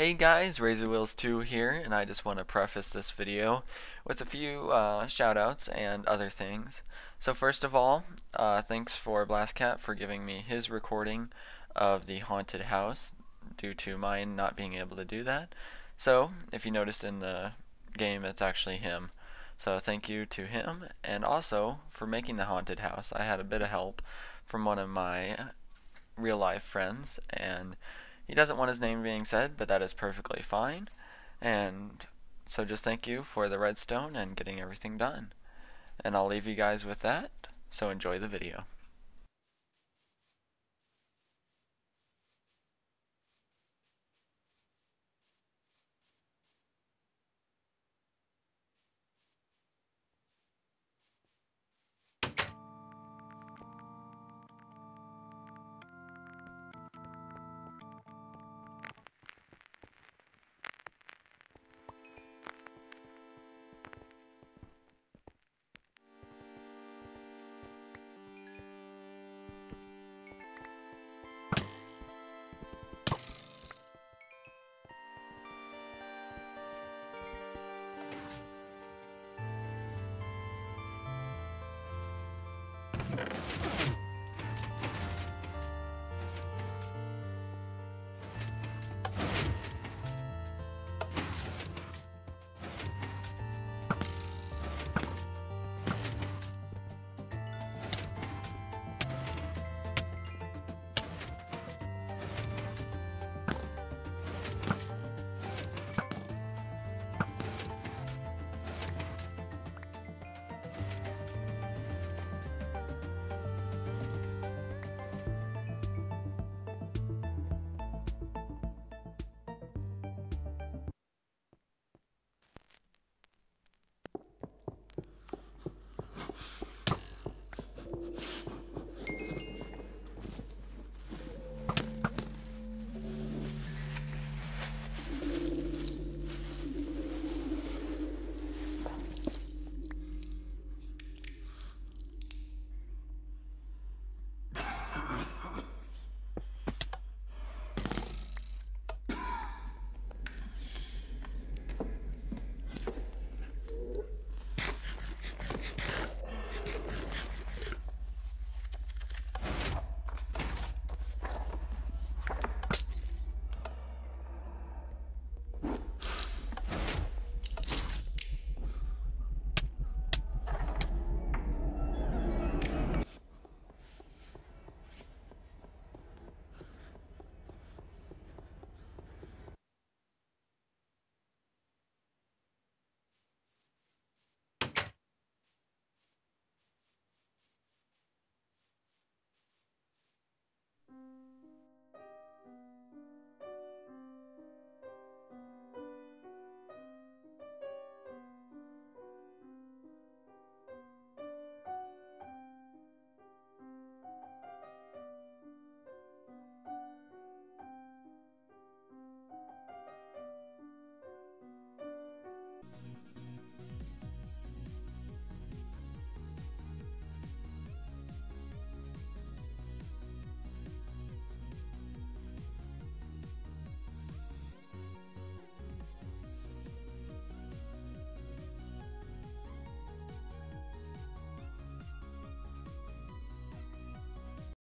Hey guys, RazorWheels2 here, and I just want to preface this video with a few uh, shoutouts and other things. So first of all, uh, thanks for Blastkat for giving me his recording of the haunted house due to mine not being able to do that. So, if you noticed in the game, it's actually him. So thank you to him, and also for making the haunted house. I had a bit of help from one of my real life friends, and he doesn't want his name being said, but that is perfectly fine. And so just thank you for the redstone and getting everything done. And I'll leave you guys with that, so enjoy the video.